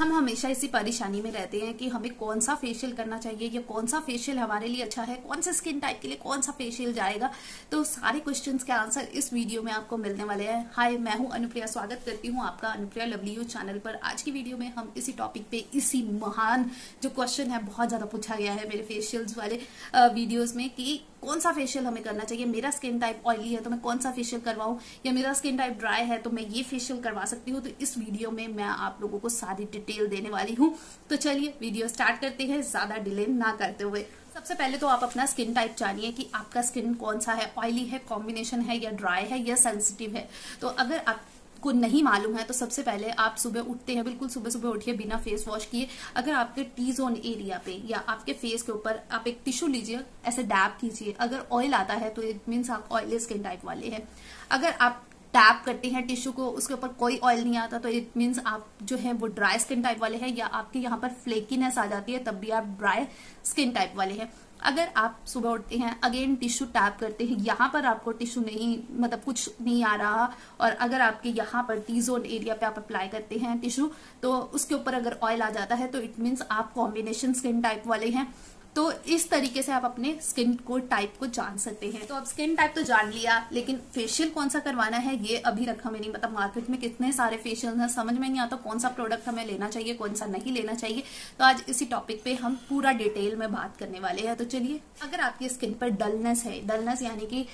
हम हमेशा इसी परेशानी में रहते हैं कि हमें कौन सा फेशियल करना चाहिए, या कौन सा फेशियल हमारे लिए अच्छा है, कौन सा स्किन टाइप के लिए कौन सा फेशियल जाएगा। तो सारे क्वेश्चन के आंसर इस वीडियो में आपको मिलने वाले हैं। हाय मैं हूँ अनुप्रिया, स्वागत करती हूँ आपका अनुप्रिया लवली यू चैनल पर। आज की वीडियो में हम इसी टॉपिक पे, इसी महान जो क्वेश्चन है, बहुत ज़्यादा पूछा गया है मेरे फेशियल्स वाले वीडियोज़ में कि कौन सा फेशियल हमें करना चाहिए? मेरा स्किन टाइप ऑयली है तो मैं कौन सा फेशियल करवाऊं? या मेरा स्किन टाइप ड्राई है तो मैं ये फेशियल करवा सकती हूँ? तो इस वीडियो में मैं आप लोगों को सारी डिटेल देने वाली हूँ। तो चलिए वीडियो स्टार्ट करते हैं। ज़्यादा डिले ना करते हुए। सबसे पहले तो आप अपना स्किन टाइप जानिए कि आपका स्किन कौन सा है? ऑयली है कॉम्बिनेशन है या ड्राई है या सेंसिटिव है। तो अगर आप को नहीं मालूम है तो सबसे पहले आप सुबह उठते हैं, बिल्कुल सुबह सुबह उठिए, बिना फेस वॉश किए। अगर आपके टी जोन एरिया पे या आपके फेस के ऊपर आप एक टिश्यू लीजिए, ऐसे डैप कीजिए। अगर ऑयल आता है तो इट मीन्स आप ऑयली स्किन टाइप वाले हैं। अगर आप टैप करते हैं टिश्यू को, उसके ऊपर कोई ऑयल नहीं आता तो इट मीन्स आप जो है, वो ड्राई स्किन टाइप वाले हैं, या आपके यहाँ पर फ्लेकीनेस आ जाती है, तब भी आप ड्राई स्किन टाइप वाले हैं। अगर आप सुबह उठते हैं अगेन टिश्यू टैप करते हैं, यहाँ पर आपको टिश्यू नहीं मतलब कुछ नहीं आ रहा और अगर आपके यहाँ पर टी जोन एरिया पे आप अप्लाई करते हैं टिश्यू तो उसके ऊपर अगर ऑयल आ जाता है तो इट मीन्स आप कॉम्बिनेशन स्किन टाइप वाले हैं। तो इस तरीके से आप अपने स्किन को टाइप को जान सकते हैं। तो अब स्किन टाइप तो जान लिया, लेकिन फेशियल कौन सा करवाना है, ये अभी रखा हमें नहीं मतलब मार्केट में कितने सारे फेशियल हैं, समझ में नहीं आता कौन सा प्रोडक्ट हमें लेना चाहिए, कौन सा नहीं लेना चाहिए। तो आज इसी टॉपिक पे हम पूरा डिटेल में बात करने वाले हैं। तो चलिए, अगर आपकी स्किन पर डलनेस है डलनेस यानी कि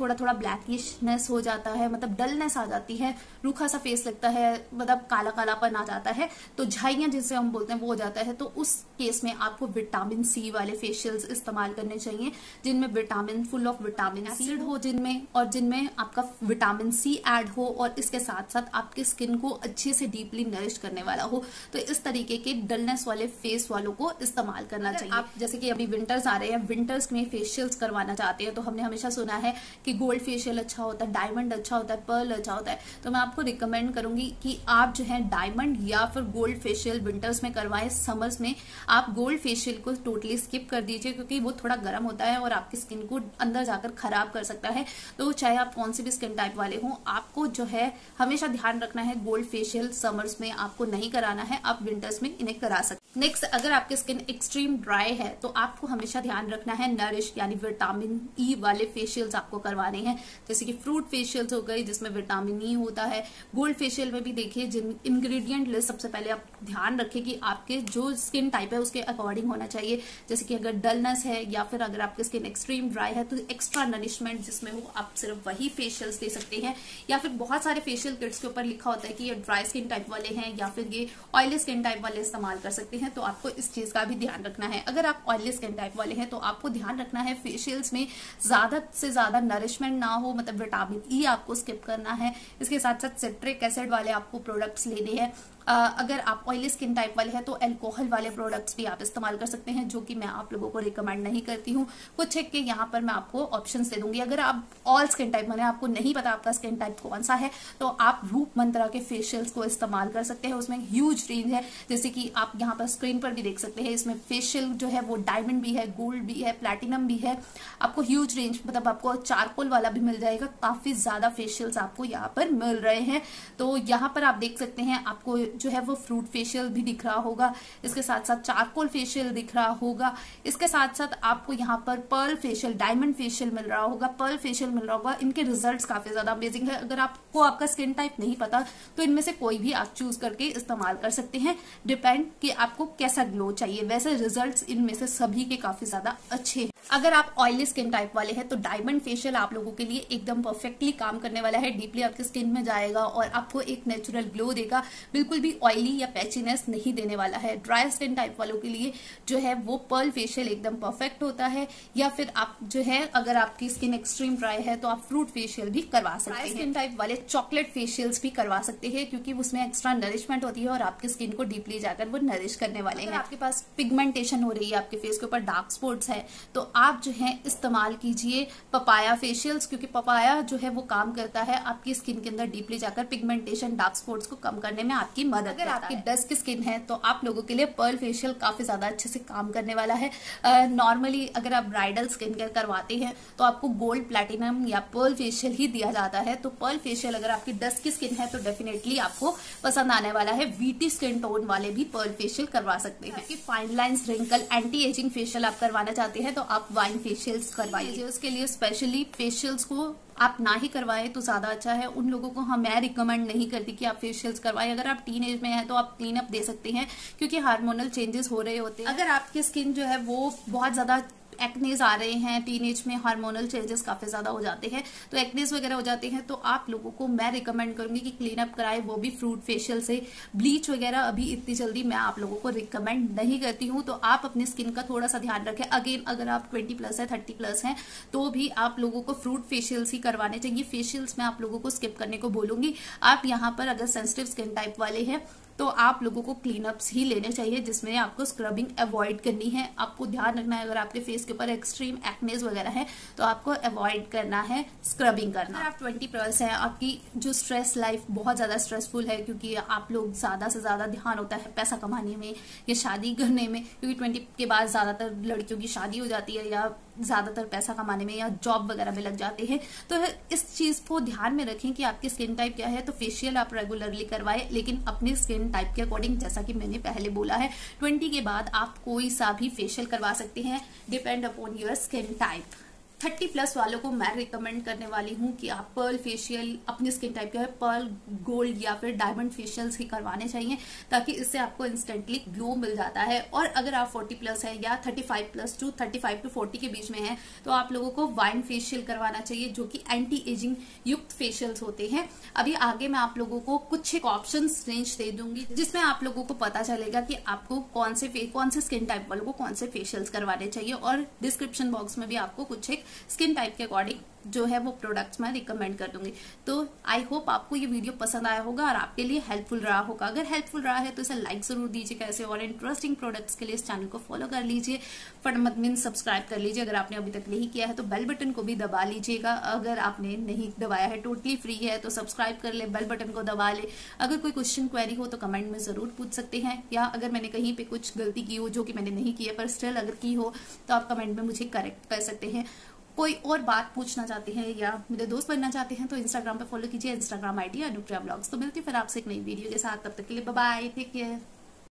थोड़ा थोड़ा ब्लैकिशनेस हो जाता है मतलब डलनेस आ जाती है, रूखा सा फेस लगता है मतलब काला कालापन आ जाता है तो झाइयाँ जिसे हम बोलते हैं, वो हो जाता है तो उस केस में आपको विटामिन सी वाले फेशियल्स इस्तेमाल करने चाहिए जिनमें vitamin full of vitamin acid हो। जिनमें और जिनमें आपका विटामिन सी ऐड हो और इसके साथ साथ आपके स्किन को अच्छे से डीपली नरिश करने वाला हो। तो इस तरीके के डलनेस वाले फेस वालों को इस्तेमाल करना चाहिए। आप जैसे कि अभी विंटर्स आ रहे हैं विंटर्स में फेशियल्स करवाना चाहते हैं तो हमने हमेशा सुना है कि गोल्ड फेशियल अच्छा होता है डायमंड अच्छा होता है पर्ल अच्छा होता है। तो मैं आपको रिकमेंड करूँगी कि आप जो है डायमंड या फिर गोल्ड फेशियल विंटर्स में करवाएँ समर्स में आप गोल्ड फेशियल को टोटली स्किप कर दीजिए, क्योंकि वो थोड़ा गर्म होता है और आपकी स्किन को अंदर जाकर खराब कर सकता है। तो चाहे आप कौन सी भी स्किन टाइप वाले हों, आपको जो है हमेशा ध्यान रखना है गोल्ड फेशियल समर्स में आपको नहीं कराना है, आप विंटर्स में इन्हें करा सकते नेक्स्ट अगर आपकी स्किन एक्सट्रीम ड्राई है तो आपको हमेशा ध्यान रखना है नरिश यानी विटामिन ई e वाले फेशियल्स आपको करवाने हैं। जैसे कि फ्रूट फेशियल्स हो गए जिसमें विटामिन ई e होता है। गोल्ड फेशियल में भी देखिए, जिन इंग्रेडिएंट लिस्ट सबसे पहले आप ध्यान रखें कि आपके जो स्किन टाइप है, उसके अकॉर्डिंग होना चाहिए। जैसे कि अगर डलनेस है या फिर अगर आपकी स्किन एक्सट्रीम ड्राई है तो एक्स्ट्रा नरिशमेंट जिसमें हो आप सिर्फ़ वही फेशियल्स दे सकते हैं। या फिर बहुत सारे फेशियल किट्स के ऊपर लिखा होता है कि ये ड्राई स्किन टाइप वाले हैं या फिर ये ऑयली स्किन टाइप वाले इस्तेमाल कर सकते हैं तो आपको इस चीज़ का भी ध्यान रखना है। अगर आप ऑयली स्किन टाइप वाले हैं तो आपको ध्यान रखना है फेशियल्स में ज़्यादा से ज़्यादा नरिशमेंट ना हो मतलब विटामिन ई e आपको स्किप करना है। इसके साथ साथ सिट्रिक एसिड वाले आपको प्रोडक्ट्स लेने हैं। अगर आप ऑयली स्किन टाइप वाले हैं तो एल्कोहल वाले प्रोडक्ट्स भी आप इस्तेमाल कर सकते हैं, जो कि मैं आप लोगों को रिकमेंड नहीं करती हूँ। कुछ एक के यहाँ पर मैं आपको ऑप्शन दे दूँगी। अगर आप ऑल स्किन टाइप मैंने आपको नहीं पता आपका स्किन टाइप कौन सा है तो आप रूप मंत्रा के फेशियल्स को इस्तेमाल कर सकते हैं। उसमें ह्यूज रेंज है। जैसे कि आप यहाँ पर स्क्रीन पर भी देख सकते हैं, इसमें फेशियल जो है, वो डायमंड भी है गोल्ड भी है प्लेटिनम भी है। आपको ह्यूज रेंज मतलब आपको चारकोल वाला भी मिल जाएगा। काफ़ी ज़्यादा फेशियल्स आपको यहाँ पर मिल रहे हैं। तो यहाँ पर आप देख सकते हैं, आपको जो है वो फ्रूट फेशियल भी दिख रहा होगा, इसके साथ साथ चारकोल फेशियल दिख रहा होगा, इसके साथ साथ आपको यहाँ पर पर्ल फेशियल डायमंड फेशियल मिल रहा होगा पर्ल फेशियल मिल रहा होगा, इनके रिज़ल्ट काफ़ी ज़्यादा अमेजिंग है। अगर आपको आपका स्किन टाइप नहीं पता तो इनमें से कोई भी आप चूज़ करके इस्तेमाल कर सकते हैं। डिपेंड कि आपको कैसा ग्लो चाहिए। वैसे रिज़ल्ट इनमें से सभी के काफ़ी ज़्यादा अच्छे हैं। अगर आप ऑयली स्किन टाइप वाले हैं तो डायमंड फेशियल आप लोगों के लिए एकदम परफेक्टली काम करने वाला है। डीपली आपकी स्किन में जाएगा और आपको एक नेचुरल ग्लो देगा। बिल्कुल भी ऑयली या पैचीनेस नहीं देने वाला है। ड्राई स्किन टाइप वालों के लिए जो है वो पर्ल फेशियल एकदम परफेक्ट होता है। या फिर आप जो है अगर आपकी स्किन एक्सट्रीम ड्राई है तो आप फ्रूट फेशियल भी करवा सकते हैं। स्किन टाइप वाले चॉकलेट फेशियल्स भी करवा सकते हैं क्योंकि उसमें एक्स्ट्रा नरिशमेंट होती है और आपकी स्किन को डीपली जाकर वो नरिश करने वाले हैं। आपके पास पिगमेंटेशन हो रही है आपके फेस के ऊपर डार्क स्पॉट्स है तो आप जो है इस्तेमाल कीजिए पपाया फेशियल्स क्योंकि पपाया जो है वो काम करता है आपकी स्किन के अंदर डीपली जाकर पिगमेंटेशन डार्क स्पॉट्स को कम करने में आपकी मदद अगर आपकी डस्ट स्किन है तो आप लोगों के लिए पर्ल फेशियल काफ़ी ज़्यादा अच्छे से काम करने वाला है। नॉर्मली अगर आप ब्राइडल स्किन केयर करवाते हैं तो आपको गोल्ड प्लेटिनम या पर्ल फेशियल ही दिया जाता है। तो पर्ल फेशियल अगर आपकी डस्ट की स्किन है तो डेफिनेटली आपको पसंद आने वाला है। वीटी स्किन टोन वाले भी पर्ल फेशियल करवा सकते हैं। कि fine lines wrinkle anti ageing facial आप करवाना चाहते हैं तो आप वाइन फेशियल्स करवाइए। उसके लिए स्पेशली फेशियल्स को आप ना ही करवाएँ तो ज़्यादा अच्छा है। उन लोगों को हम मैं रिकमेंड नहीं करती कि आप फेशियल्स करवाएँ। अगर आप टीन एज में हैं तो आप क्लीन अप दे सकते हैं, क्योंकि हार्मोनल चेंजेस हो रहे होते हैं। अगर आपकी स्किन जो है, वो बहुत ज़्यादा एक्नेज आ रहे हैं टीनेज में हार्मोनल चेंजेस काफ़ी ज़्यादा हो जाते हैं तो एक्नेज वगैरह हो जाते हैं तो आप लोगों को मैं रिकमेंड करूँगी कि क्लीन अप कराए, वो भी फ्रूट फेशियल से। ब्लीच वगैरह अभी इतनी जल्दी मैं आप लोगों को रिकमेंड नहीं करती हूँ तो आप अपनी स्किन का थोड़ा सा ध्यान रखें। अगेन अगर आप ट्वेंटी प्लस है थर्टी प्लस है तो भी आप लोगों को फ्रूट फेशियल्स ही करवाने चाहिए। फेशियल्स में आप लोगों को स्किप करने को बोलूँगी। आप यहाँ पर अगर सेंसिटिव स्किन टाइप वाले हैं तो आप लोगों को क्लीनअप्स ही लेने चाहिए, जिसमें आपको स्क्रबिंग अवॉइड करनी है। आपको ध्यान रखना है, अगर आपके फेस के ऊपर एक्सट्रीम एक्नेस वगैरह है तो आपको अवॉइड करना है स्क्रबिंग करना। आप ट्वेंटी प्लस है, आपकी जो स्ट्रेस लाइफ बहुत ज़्यादा स्ट्रेसफुल है, क्योंकि आप लोग ज़्यादा से ज़्यादा ध्यान होता है पैसा कमाने में या शादी करने में, क्योंकि ट्वेंटी के बाद ज़्यादातर लड़कियों की शादी हो जाती है या ज़्यादातर पैसा कमाने में या जॉब वगैरह में लग जाते हैं तो इस चीज़ को ध्यान में रखें कि आपकी स्किन टाइप क्या है तो फेशियल आप रेगुलरली करवाए, लेकिन अपने स्किन टाइप के अकॉर्डिंग जैसा कि मैंने पहले बोला है ट्वेंटी के बाद आप कोई सा भी फेशियल करवा सकते हैं depend upon your skin type thirty plus वालों को मैं रिकमेंड करने वाली हूँ कि आप पर्ल फेशियल अपनी स्किन टाइप के पर्ल गोल्ड या फिर डायमंड फेशियल्स ही करवाने चाहिए, ताकि इससे आपको इंस्टेंटली ग्लो मिल जाता है। और अगर आप 40 प्लस है या 35 प्लस टू 35 टू 40 के बीच में है तो आप लोगों को वाइन फेशियल करवाना चाहिए, जो कि एंटी एजिंग युक्त फेशियल्स होते हैं। अभी आगे मैं आप लोगों को कुछ एक ऑप्शन रेंज दे दूँगी, जिसमें आप लोगों को पता चलेगा कि आपको कौन से कौन से स्किन टाइप वालों को कौन से फेशियल्स करवाने चाहिए, और डिस्क्रिप्शन बॉक्स में भी आपको कुछ एक स्किन टाइप के अकॉर्डिंग जो है वो प्रोडक्ट्स मैं रिकमेंड कर दूँगी। तो आई होप आपको ये वीडियो पसंद आया होगा और आपके लिए हेल्पफुल रहा होगा। अगर हेल्पफुल रहा है तो इसे लाइक ज़रूर दीजिएगा ऐसे और इंटरेस्टिंग प्रोडक्ट्स के लिए इस चैनल को फॉलो कर लीजिए। फटमत मीन सब्सक्राइब कर लीजिए। अगर आपने अभी तक नहीं किया है तो बेल बटन को भी दबा लीजिएगा। अगर आपने नहीं दबाया है टोटली फ्री है तो सब्सक्राइब कर ले बेल बटन को दबा ले। अगर कोई क्वेश्चन क्वेरी हो तो कमेंट में ज़रूर पूछ सकते हैं। या अगर मैंने कहीं पे कुछ गलती की हो जो कि मैंने नहीं की है पर स्टिल अगर की हो तो आप कमेंट में मुझे करेक्ट कर सकते हैं। कोई और बात पूछना चाहते हैं या मेरे दोस्त बनना चाहते हैं तो इंस्टाग्राम पर फॉलो कीजिए। इंस्टाग्राम आईडी अनुप्रिया ब्लॉग्स तो मिलती फिर आपसे एक नई वीडियो के साथ। तब तक के लिए बाय टेक केयर